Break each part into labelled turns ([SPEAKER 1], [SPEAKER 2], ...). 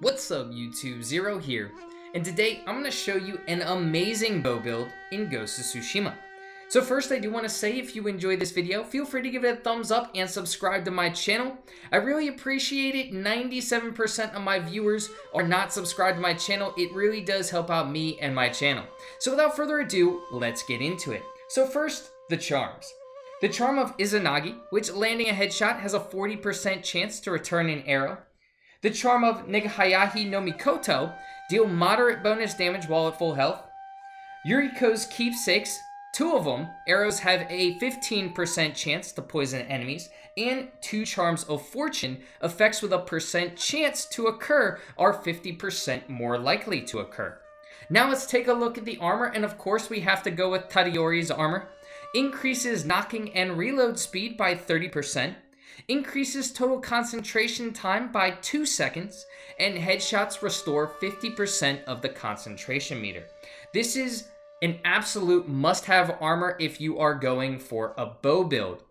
[SPEAKER 1] What's up YouTube, Zero here, and today I'm going to show you an amazing bow build in Ghost of Tsushima. So first I do want to say if you enjoyed this video, feel free to give it a thumbs up and subscribe to my channel. I really appreciate it, 97% of my viewers are not subscribed to my channel, it really does help out me and my channel. So without further ado, let's get into it. So first, the charms. The charm of Izanagi, which landing a headshot has a 40% chance to return an arrow. The charm of Nigihayahi no Mikoto, deal moderate bonus damage while at full health. Yuriko's keepsakes, two of them, arrows have a 15% chance to poison enemies, and two charms of fortune, effects with a percent chance to occur are 50% more likely to occur. Now let's take a look at the armor, and of course we have to go with Tadayori's armor increases nocking and reload speed by 30%, increases total concentration time by 2 seconds, and headshots restore 50% of the concentration meter. This is an absolute must-have armor if you are going for a bow build.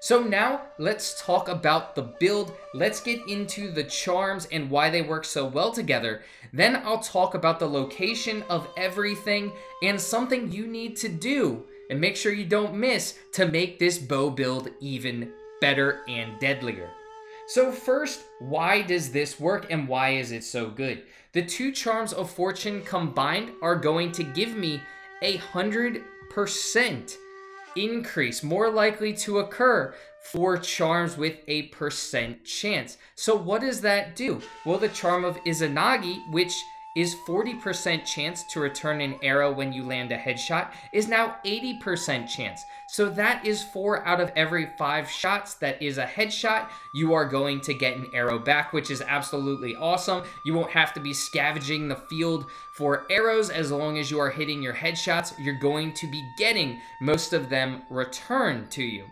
[SPEAKER 1] So now let's talk about the build. Let's get into the charms and why they work so well together. Then I'll talk about the location of everything and something you need to do and make sure you don't miss to make this bow build even better and deadlier. So first, why does this work and why is it so good? The two charms of fortune combined are going to give me a hundred percent increase, more likely to occur for charms with a percent chance. So what does that do? Well, the charm of Izanagi, which is 40% chance to return an arrow when you land a headshot is now 80% chance. So that is four out of every five shots that is a headshot, you are going to get an arrow back, which is absolutely awesome. You won't have to be scavenging the field for arrows as long as you are hitting your headshots. You're going to be getting most of them returned to you.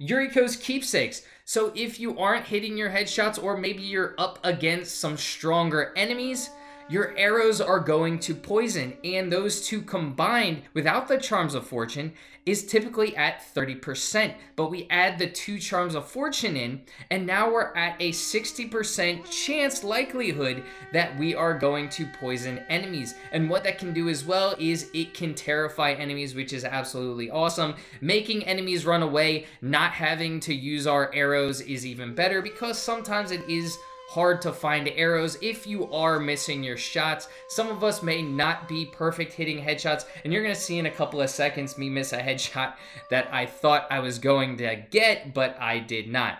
[SPEAKER 1] Yuriko's keepsakes. So if you aren't hitting your headshots or maybe you're up against some stronger enemies, your arrows are going to poison, and those two combined without the Charms of Fortune is typically at 30%. But we add the two Charms of Fortune in, and now we're at a 60% chance likelihood that we are going to poison enemies. And what that can do as well is it can terrify enemies, which is absolutely awesome. Making enemies run away, not having to use our arrows is even better because sometimes it is hard to find arrows if you are missing your shots. Some of us may not be perfect hitting headshots, and you're going to see in a couple of seconds me miss a headshot that I thought I was going to get, but I did not.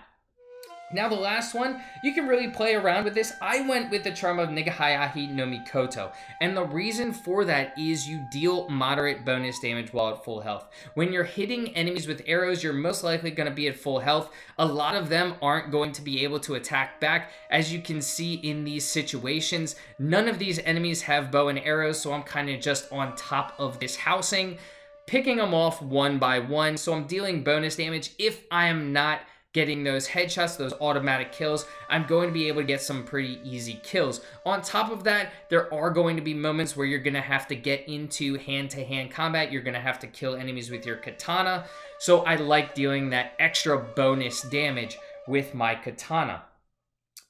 [SPEAKER 1] Now the last one, you can really play around with this. I went with the charm of Nigihayahi no Mikoto, and the reason for that is you deal moderate bonus damage while at full health. When you're hitting enemies with arrows, you're most likely going to be at full health. A lot of them aren't going to be able to attack back. As you can see in these situations, none of these enemies have bow and arrows, so I'm kind of just on top of this housing, picking them off one by one. So I'm dealing bonus damage if I am not getting those headshots, those automatic kills, I'm going to be able to get some pretty easy kills. On top of that, there are going to be moments where you're going to have to get into hand-to-hand -hand combat. You're going to have to kill enemies with your katana. So I like dealing that extra bonus damage with my katana.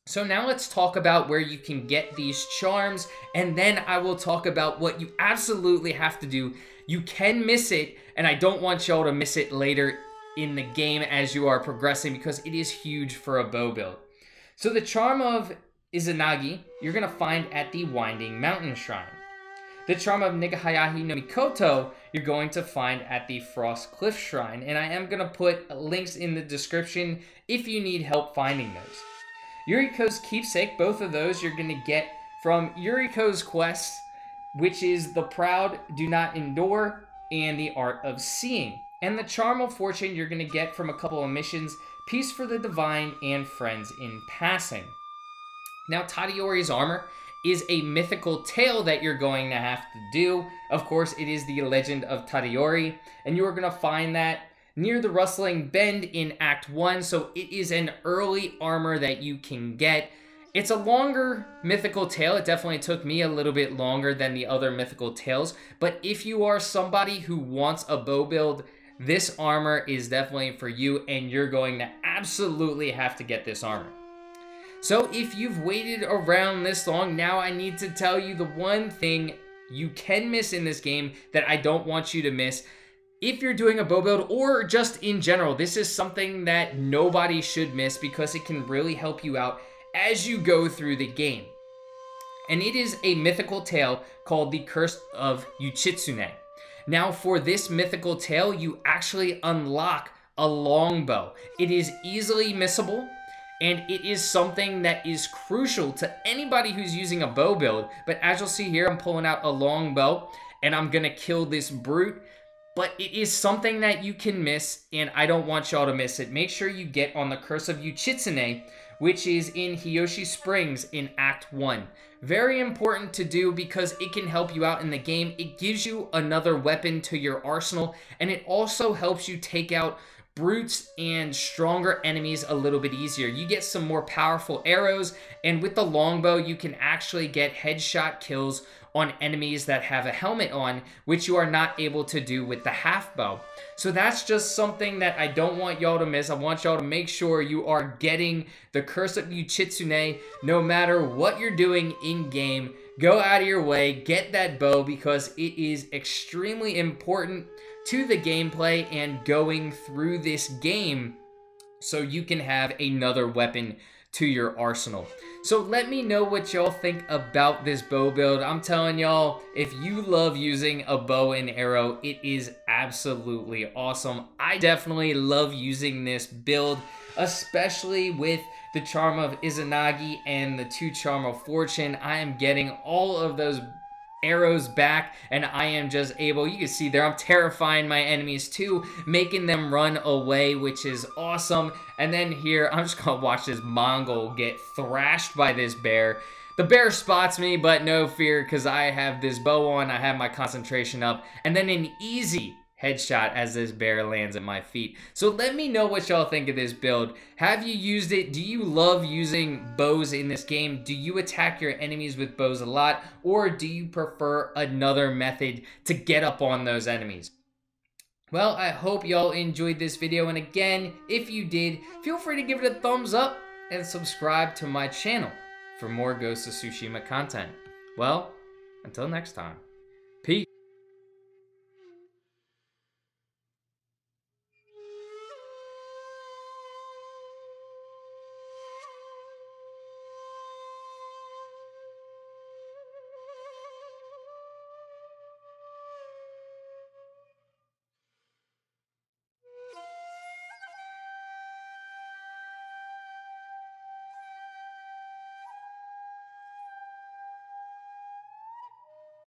[SPEAKER 1] So now let's talk about where you can get these charms, and then I will talk about what you absolutely have to do. You can miss it, and I don't want y'all to miss it later in the game as you are progressing because it is huge for a bow build. So the charm of Izanagi, you're going to find at the Winding Mountain Shrine. The charm of Nigihayahi no Mikoto, you're going to find at the Frost Cliff Shrine, and I am going to put links in the description if you need help finding those. Yuriko's Keepsake, both of those you're going to get from Yuriko's Quest, which is The Proud Do Not Endure and The Art of Seeing. And the Charm of Fortune you're going to get from a couple of missions, Peace for the Divine and Friends in Passing. Now, Tadayori's armor is a mythical tale that you're going to have to do. Of course, it is the Legend of Tadayori, and you are going to find that near the Rustling Bend in Act 1, so it is an early armor that you can get. It's a longer mythical tale. It definitely took me a little bit longer than the other mythical tales, but if you are somebody who wants a bow build this armor is definitely for you, and you're going to absolutely have to get this armor. So if you've waited around this long, now I need to tell you the one thing you can miss in this game that I don't want you to miss. If you're doing a bow build or just in general, this is something that nobody should miss because it can really help you out as you go through the game. And it is a mythical tale called the Curse of Uchitsune. Now for this mythical tale, you actually unlock a longbow. It is easily missable, and it is something that is crucial to anybody who's using a bow build. But as you'll see here, I'm pulling out a longbow, and I'm gonna kill this brute. But it is something that you can miss, and I don't want y'all to miss it. Make sure you get on the Curse of Uchitsune, which is in Hiyoshi Springs in Act 1. Very important to do because it can help you out in the game. It gives you another weapon to your arsenal, and it also helps you take out brutes and stronger enemies a little bit easier. You get some more powerful arrows, and with the longbow, you can actually get headshot kills on enemies that have a helmet on, which you are not able to do with the half bow. So that's just something that I don't want y'all to miss. I want y'all to make sure you are getting the Curse of Uchitsune no matter what you're doing in game. Go out of your way, get that bow because it is extremely important to the gameplay and going through this game so you can have another weapon to your arsenal. So let me know what y'all think about this bow build. I'm telling y'all, if you love using a bow and arrow, it is absolutely awesome. I definitely love using this build, especially with the Charm of Izanagi and the two Charm of Fortune. I am getting all of those arrows back and I am just able, you can see there, I'm terrifying my enemies too, making them run away, which is awesome. And then here, I'm just gonna watch this Mongol get thrashed by this bear. The bear spots me, but no fear, because I have this bow on, I have my concentration up, and then an easy headshot as this bear lands at my feet. So let me know what y'all think of this build. Have you used it? Do you love using bows in this game? Do you attack your enemies with bows a lot? Or do you prefer another method to get up on those enemies? Well, I hope y'all enjoyed this video. And again, if you did, feel free to give it a thumbs up and subscribe to my channel for more Ghost of Tsushima content. Well, until next time.